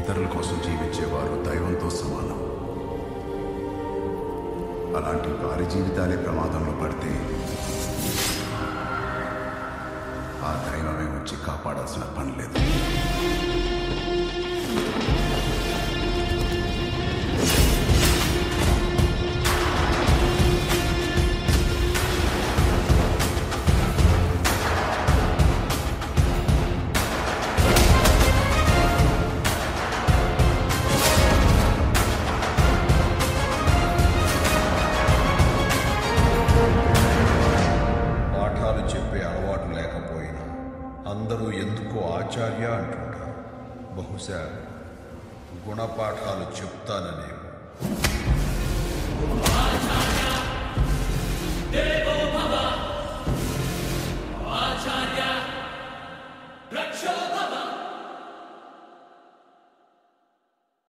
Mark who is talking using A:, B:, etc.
A: ఇతరుల కోసం జీవించేవారు దైవంతో సమానం. అలాంటి వారి జీవితాలే ప్రమాదంలో పడితే ఆ దైవమే వచ్చి కాపాడాల్సిన పని లేదు.
B: అలవాటు లేకపోయినా అందరూ ఎందుకో ఆచార్య అంటుంటారు. బహుశా గుణపాఠాలు చెప్తాననేమో.